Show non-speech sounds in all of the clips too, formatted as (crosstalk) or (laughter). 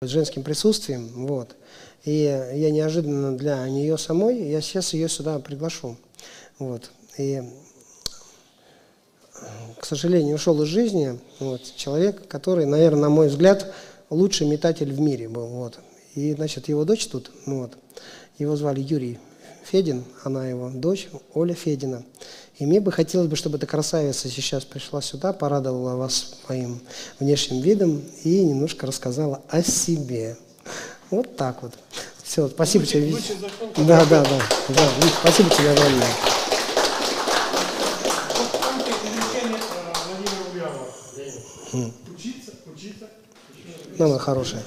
с женским присутствием, вот. И я неожиданно для нее самой, я сейчас ее сюда приглашу, вот. И, к сожалению, ушел из жизни вот, человек, который, наверное, на мой взгляд, лучший метатель в мире был, вот. И, значит, его дочь тут, ну вот, его звали Юрий Федин, она его дочь, Оля Федина. И мне бы хотелось бы, чтобы эта красавица сейчас пришла сюда, порадовала вас своим внешним видом и немножко рассказала о себе. Вот так вот. Все, спасибо лучше, тебе. Лучше закон, да, да, да, да. Спасибо тебе огромное. Учиться, учиться. Мама хорошая.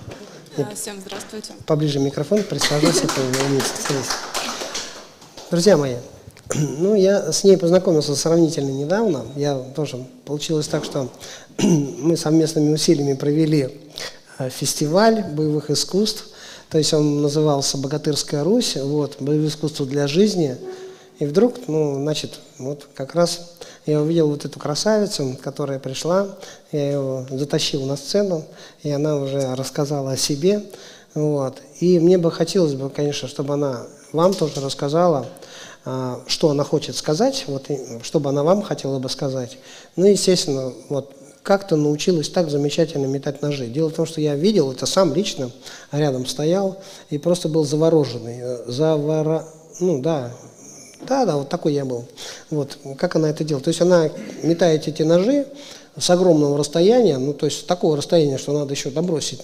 Да, всем здравствуйте. Поближе микрофон, присаживайся, поумнее, садись. Друзья мои, ну, я с ней познакомился сравнительно недавно. Я тоже получилось так, что (clears throat) мы совместными усилиями провели э, фестиваль боевых искусств. То есть он назывался «Богатырская Русь», вот, боевые искусства для жизни. И вдруг, ну, значит, вот как раз я увидел вот эту красавицу, которая пришла, я ее затащил на сцену, и она уже рассказала о себе. Вот. И мне бы хотелось бы, конечно, чтобы она вам тоже рассказала, что она хочет сказать, вот, чтобы она вам хотела бы сказать. Ну, естественно, вот как-то научилась так замечательно метать ножи. Дело в том, что я видел это сам лично, рядом стоял и просто был завороженный. э, Завора... Ну, да, да, да, вот такой я был. Вот, как она это делает. То есть она метает эти ножи с огромного расстояния, ну, то есть такого расстояния, что надо еще добросить.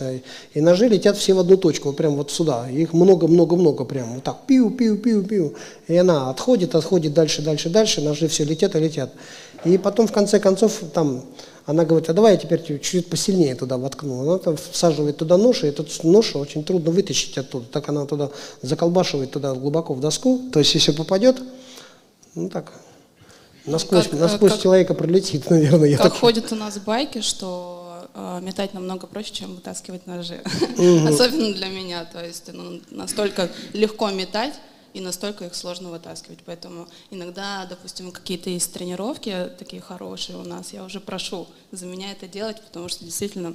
И ножи летят все в одну точку, прям вот сюда. Их много-много-много прям, вот так, пиу-пиу-пиу-пиу. И она отходит, отходит дальше, дальше, дальше, ножи все летят и летят. И потом, в конце концов, там, она говорит, а давай я теперь чуть-чуть посильнее туда воткну. Она там всаживает туда нож, и этот нож очень трудно вытащить оттуда. Так она туда заколбашивает туда глубоко в доску. То есть, если попадет, ну так, насквозь, как, э, насквозь как- человека пролетит, (laughs) наверное. Я Как так- ходят у нас байки, что э, метать намного проще, чем вытаскивать ножи. (laughs) Особенно для меня. То есть ну, настолько легко метать, и настолько их сложно вытаскивать. Поэтому иногда, допустим, какие-то есть тренировки такие хорошие у нас, я уже прошу за меня это делать, потому что действительно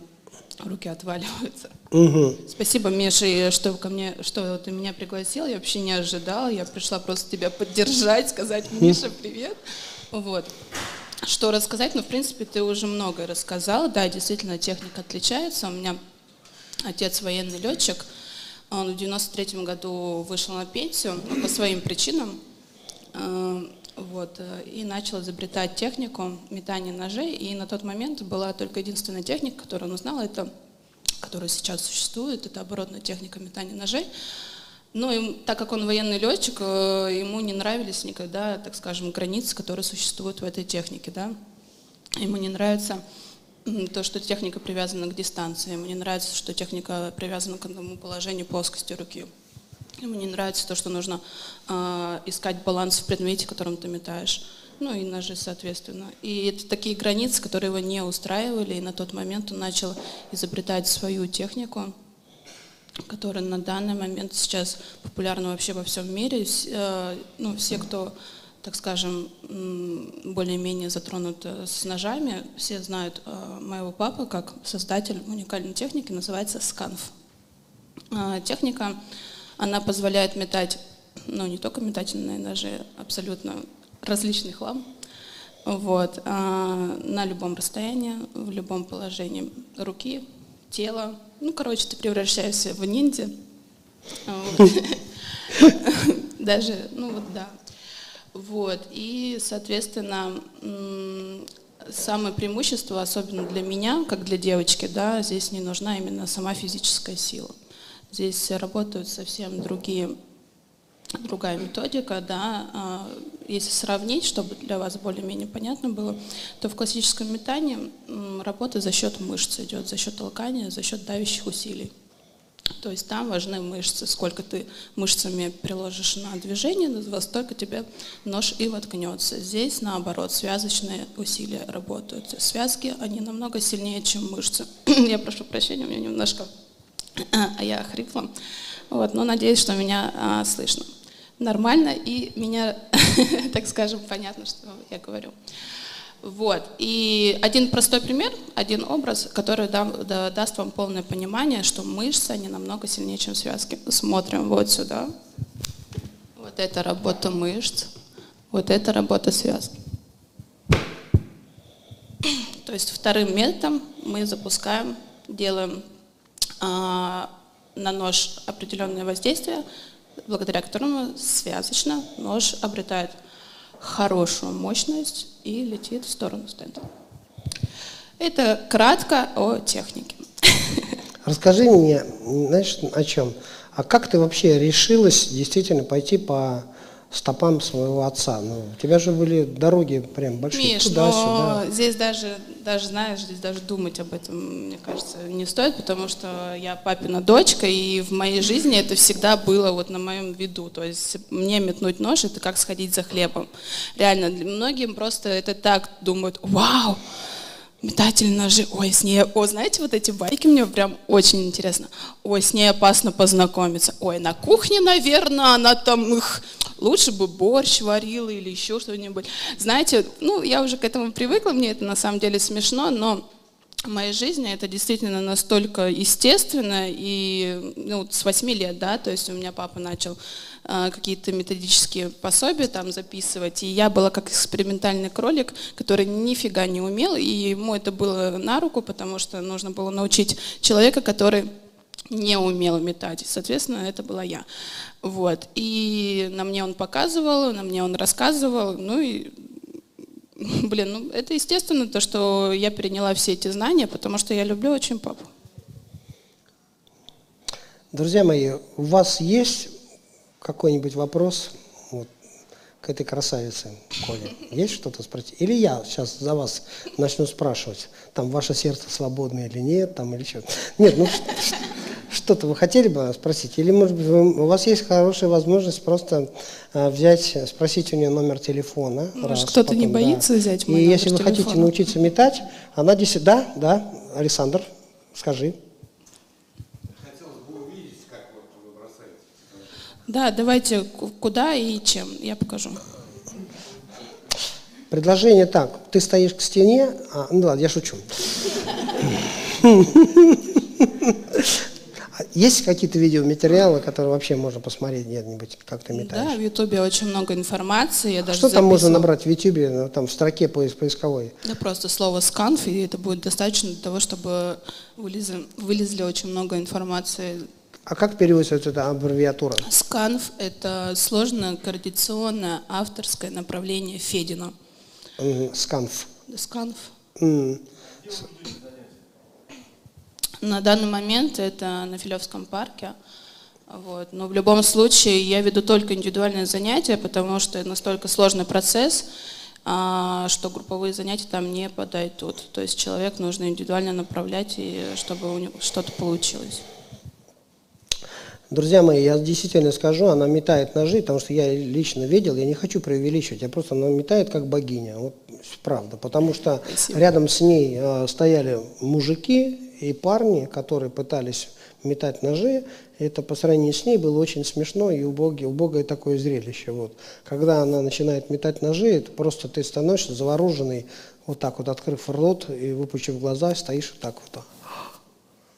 руки отваливаются. Мгм. Спасибо, Миша, что ко мне, что ты меня пригласил. Я вообще не ожидала. Я пришла просто тебя поддержать, сказать Миша привет. Вот. Что рассказать? Ну, в принципе, ты уже многое рассказал. Да, действительно, техника отличается. У меня отец военный летчик. Он в 93 году вышел на пенсию ну, по своим причинам. Э, Вот, э, и начал изобретать технику метания ножей. И на тот момент была только единственная техника, которую он узнал, это, которая сейчас существует, это оборотная техника метания ножей. Ну, и так как он военный летчик, э, ему не нравились никогда, так скажем, границы, которые существуют в этой технике, да. Ему не нравится то, что техника привязана к дистанции, ему не нравится, что техника привязана к одному положению плоскости руки. Ему не нравится то, что нужно э, искать баланс в предмете, которым ты метаешь. Ну и ножи, соответственно. И это такие границы, которые его не устраивали. И на тот момент он начал изобретать свою технику, которая на данный момент сейчас популярна вообще во всем мире. Э, Ну, все, кто, так скажем, более-менее затронут э, с ножами, все знают э, моего папу как создатель уникальной техники, называется сканф. Техника, она позволяет метать, ну не только метательные ножи, абсолютно различный хлам, вот, на любом расстоянии, в любом положении руки, тела. Ну, короче, ты превращаешься в ниндзя. (laughs) Даже, ну вот да. Вот, и, соответственно, самое преимущество, особенно для меня, как для девочки, да, здесь не нужна именно сама физическая сила. Здесь работают совсем другие, другая методика, да. Если сравнить, чтобы для вас более-менее понятно было, то в классическом метании работа за счет мышц идет, за счет толкания, за счет давящих усилий. То есть там важны мышцы. Сколько ты мышцами приложишь на движение, во столько тебе нож и воткнется. Здесь, наоборот, связочные усилия работают. Связки, они намного сильнее, чем мышцы. (clears throat) Я прошу прощения, у меня немножко... (clears throat) А я охрипла. Вот, но надеюсь, что меня а, слышно нормально и меня, (laughs) так скажем, понятно, что я говорю. Вот. И один простой пример, один образ, который да, да, даст вам полное понимание, что мышцы, они намного сильнее, чем связки. Смотрим вот сюда. Вот это работа мышц, вот это работа связки. (clears throat) То есть вторым методом мы запускаем, делаем а, на нож определенное воздействие, благодаря которому связочно нож обретает хорошую мощность и летит в сторону стенда. Это кратко о технике. (laughs) Расскажи мне, знаешь, о чем? А как ты вообще решилась действительно пойти по стопам своего отца. Ну, у тебя же были дороги прям большие, Миш, туда-сюда. здесь даже, даже, знаешь, здесь даже думать об этом, мне кажется, не стоит, потому что я папина дочка, и в моей жизни это всегда было вот на моем виду. То есть мне метнуть нож – это как сходить за хлебом. Реально, многим просто это так думают, вау, метатель ножи, ой, с ней, о, знаете, вот эти байки мне прям очень интересно. Ой, с ней опасно познакомиться. Ой, на кухне, наверное, она там их лучше бы борщ варила или еще что-нибудь. Знаете, ну, я уже к этому привыкла, мне это на самом деле смешно, но в моей жизни это действительно настолько естественно, и ну, с 8 лет, да, то есть у меня папа начал э, какие-то методические пособия там записывать, и я была как экспериментальный кролик, который нифига не умел, и ему это было на руку, потому что нужно было научить человека, который не умел метать. Соответственно, это была я. Вот. И на мне он показывал, на мне он рассказывал. Ну и, (laughs) блин, ну это естественно, то, что я переняла все эти знания, потому что я люблю очень папу. Друзья мои, у вас есть какой-нибудь вопрос вот, к этой красавице, Коля? (laughs) Есть что-то спросить? Или я сейчас за вас начну спрашивать, там, ваше сердце свободное или нет, там, или что? Нет, ну, что-то вы хотели бы спросить? Или, может быть, вы, у вас есть хорошая возможность просто а, взять, спросить у нее номер телефона. Может, кто-то не боится да. взять мой И номер если вы телефона? хотите научиться метать, она действительно... Да, да, Александр, скажи. Да, давайте куда и чем, я покажу. Предложение так, ты стоишь к стене, а, ну ладно, я шучу. (laughs) Есть какие-то видеоматериалы, которые вообще можно посмотреть где-нибудь, как ты метаешь? Да, в Ютубе очень много информации. Я даже Что там можно набрать в Ютубе, ну, там в строке поисковой? Да просто слово «сканф», и это будет достаточно для того, чтобы вылезли, вылезли очень много информации. А как переводится эта аббревиатура? СКАНФ – это сложное координационное авторское направление Федина. СКАНФ. СКАНФ. Mm. На данный момент это на Филевском парке. Вот. Но в любом случае я веду только индивидуальные занятия, потому что это настолько сложный процесс, а, что групповые занятия там не подойдут. То есть человек нужно индивидуально направлять, и чтобы у него что-то получилось. Друзья мои, я действительно скажу, она метает ножи, потому что я лично видел, я не хочу преувеличивать, я просто она метает как богиня, вот правда, потому что Спасибо. рядом с ней э, стояли мужики, и парни, которые пытались метать ножи, это по сравнению с ней было очень смешно и убогое, убогое такое зрелище. Вот. Когда она начинает метать ножи, это просто ты становишься завороженный, вот так вот открыв рот и выпучив глаза, стоишь вот так вот.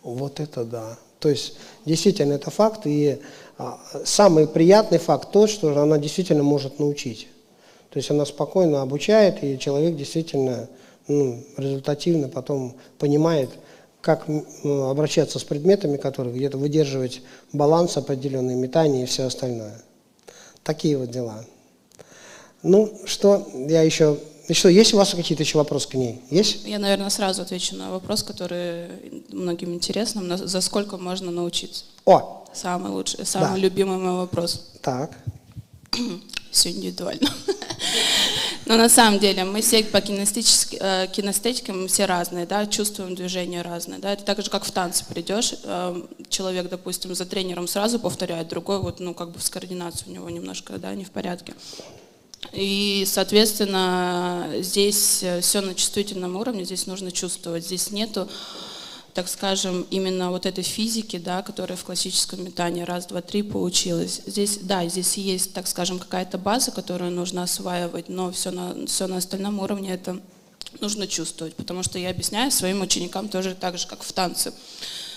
Вот это да. То есть действительно это факт. И а, самый приятный факт то, что она действительно может научить. То есть она спокойно обучает, и человек действительно ну, результативно потом понимает, как ну, обращаться с предметами, которые где-то выдерживать баланс определенный, метание и все остальное. Такие вот дела. Ну, что я еще... И что, есть у вас какие-то еще вопросы к ней? Есть? Я, наверное, сразу отвечу на вопрос, который многим интересен. За сколько можно научиться? О! Самый лучший, самый да. любимый мой вопрос. Так. Все индивидуально. (laughs) Но на самом деле мы все по э, кинестетикам мы все разные, да, чувствуем движение разное. Да. Это так же, как в танце придешь, э, человек, допустим, за тренером сразу повторяет, другой вот, ну, как бы с координацией у него немножко, да, не в порядке. И, соответственно, здесь э, все на чувствительном уровне, здесь нужно чувствовать. Здесь нету так скажем, именно вот этой физики, да, которая в классическом метании раз, два, три получилась. Здесь, да, здесь есть, так скажем, какая-то база, которую нужно осваивать, но все на, все на остальном уровне это нужно чувствовать, потому что я объясняю своим ученикам тоже так же, как в танце.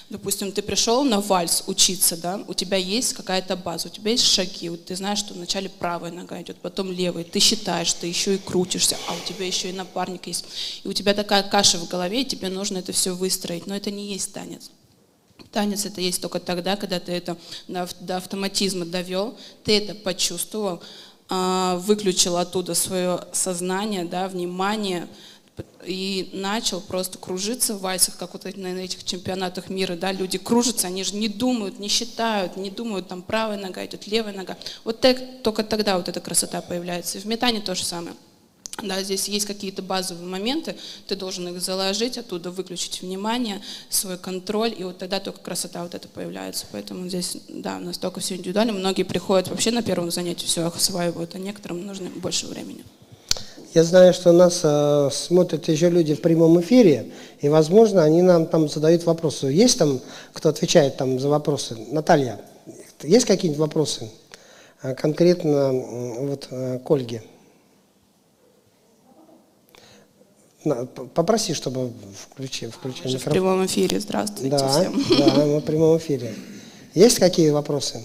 Допустим, ты пришел на вальс учиться, да, у тебя есть какая-то база, у тебя есть шаги, вот ты знаешь, что вначале правая нога идет, потом левая, ты считаешь, ты еще и крутишься, а у тебя еще и напарник есть. И у тебя такая каша в голове, и тебе нужно это все выстроить, но это не есть танец. Танец это есть только тогда, когда ты это до автоматизма довел, ты это почувствовал, а, выключил оттуда свое сознание, да, внимание, и начал просто кружиться в вальсах, как вот на этих чемпионатах мира, да, люди кружатся, они же не думают, не считают, не думают, там правая нога идет, левая нога. Вот так, только тогда вот эта красота появляется. И в метании то же самое. Да, здесь есть какие-то базовые моменты, ты должен их заложить, оттуда выключить внимание, свой контроль, и вот тогда только красота вот это появляется. Поэтому здесь, да, настолько все индивидуально. Многие приходят вообще на первом занятии, все осваивают, а некоторым нужно больше времени. Я знаю, что нас э, смотрят еще люди в прямом эфире, и, возможно, они нам там задают вопросы. Есть там, кто отвечает там за вопросы? Наталья, есть какие-нибудь вопросы э, конкретно вот, э, к Ольге? Попроси, чтобы включи, включили микрофон. в прямом эфире. Здравствуйте да, всем. Да, мы в прямом эфире. Есть какие вопросы?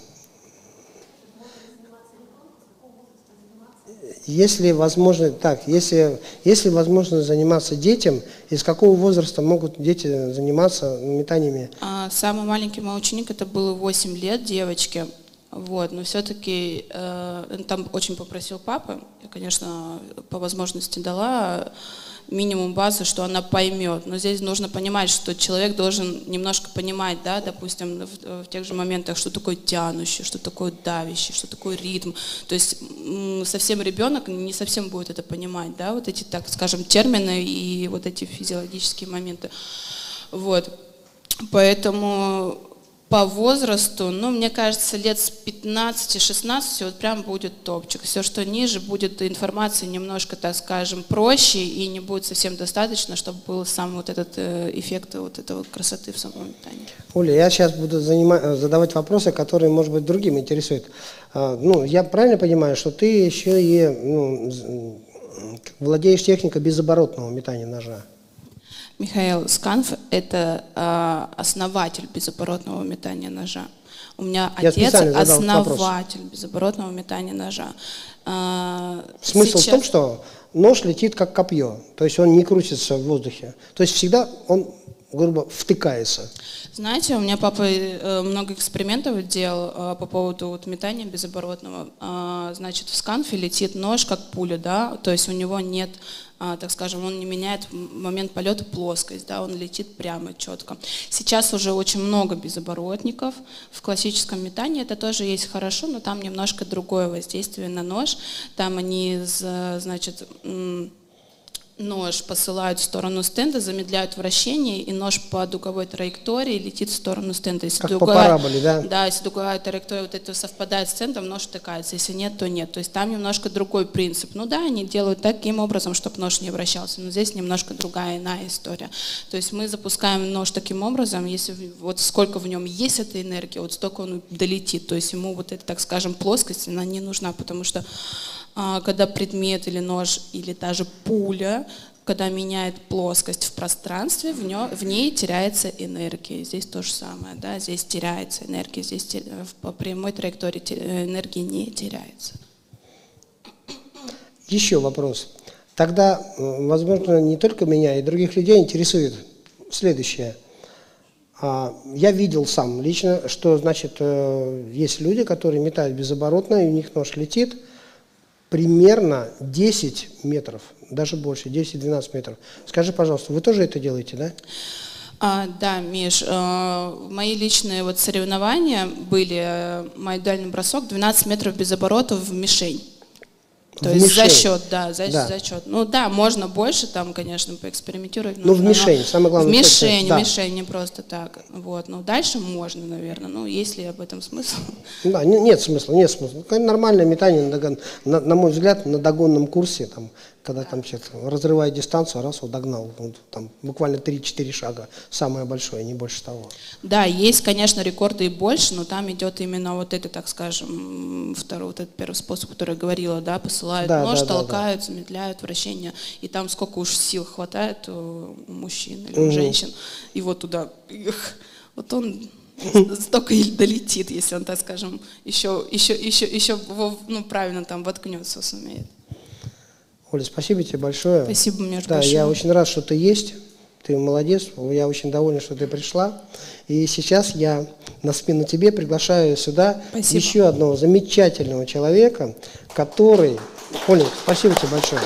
Если возможно, так, если, если возможно заниматься детям, из какого возраста могут дети заниматься метаниями? А, самый маленький мой ученик, это было 8 лет, девочки. Вот, но все-таки э, там очень попросил папы, я, конечно, по возможности дала минимум базы, что она поймет. Но здесь нужно понимать, что человек должен немножко понимать, да, допустим, в, в тех же моментах, что такое тянущий, что такое давящий, что такое ритм. То есть совсем ребенок не совсем будет это понимать, да, вот эти, так скажем, термины и вот эти физиологические моменты. Вот. Поэтому по возрасту, ну, мне кажется, лет с 15-16 вот прям будет топчик. Все, что ниже, будет информации немножко, так скажем, проще и не будет совсем достаточно, чтобы был сам вот этот э, эффект вот этого красоты в самом метании. Оля, я сейчас буду занимать, задавать вопросы, которые, может быть, другим интересуют. А, ну, я правильно понимаю, что ты еще и ну, владеешь техникой безоборотного метания ножа? Михаил Сканф – это э, основатель безоборотного метания ножа. У меня Я отец основатель безоборотного метания ножа. Э, Смысл сейчас... в том, что нож летит как копье, то есть он не крутится в воздухе. То есть всегда он, грубо, втыкается. Знаете, у меня папа э, много экспериментов делал э, по поводу вот, метания безоборотного. Значит, в сканфе летит нож как пуля, да, то есть у него нет а, так скажем, он не меняет момент полета плоскость, да, он летит прямо, четко. Сейчас уже очень много безоборотников. В классическом метании это тоже есть хорошо, но там немножко другое воздействие на нож. Там они, значит, нож посылают в сторону стенда, замедляют вращение, и нож по дуговой траектории летит в сторону стенда. Если как дуговая, по параболе, да? Да, если дуговая траектория вот это совпадает с центром, нож втыкается. Если нет, то нет. То есть там немножко другой принцип. Ну да, они делают таким образом, чтобы нож не вращался, но здесь немножко другая, иная история. То есть мы запускаем нож таким образом, если вот сколько в нем есть этой энергии, вот столько он долетит. То есть ему вот эта, так скажем, плоскость, она не нужна, потому что когда предмет или нож или даже пуля, когда меняет плоскость в пространстве, в, нё, в ней теряется энергия. Здесь то же самое, да, здесь теряется энергия, здесь по прямой траектории энергии не теряется. Еще вопрос. Тогда, возможно, не только меня, и других людей интересует следующее. А, я видел сам лично, что, значит, э, есть люди, которые метают безоборотно, и у них нож летит – примерно 10 метров, даже больше, 10-12 метров. Скажи, пожалуйста, вы тоже это делаете, да? А, да, Миш, э, мои личные вот соревнования были, э, мой дальний бросок 12 метров без оборотов в мишень. То в есть мишень. за счет, да, за, да. за счет. Ну да, можно больше там, конечно, поэкспериментировать. Ну, в мишень, самое главное. В мишень, да. в мишень, не просто так. Вот, ну дальше можно, наверное. Ну, есть ли об этом смысл? Да, нет смысла, нет смысла. Нормальное метание, на, на мой взгляд, на догонном курсе, там, когда там человек разрывает дистанцию, раз, вот догнал, вот, там буквально 3-4 шага, самое большое, не больше того. Да, есть, конечно, рекорды и больше, но там идет именно вот это, так скажем, второй, вот этот первый способ, который я говорила, да, посылают Да, нож, да, да, толкают, замедляют вращение, и там сколько уж сил хватает у мужчин или у женщин, и вот туда, их, вот он (laughs) столько и долетит, если он, так скажем, еще, еще, еще, еще, ну, правильно там воткнется сумеет. Оля, спасибо тебе большое. Спасибо, Миш, Да, большое. я очень рад, что ты есть. Ты молодец. Я очень доволен, что ты пришла. И сейчас я на спину тебе приглашаю сюда Спасибо. еще одного замечательного человека, который... Оля, спасибо тебе большое.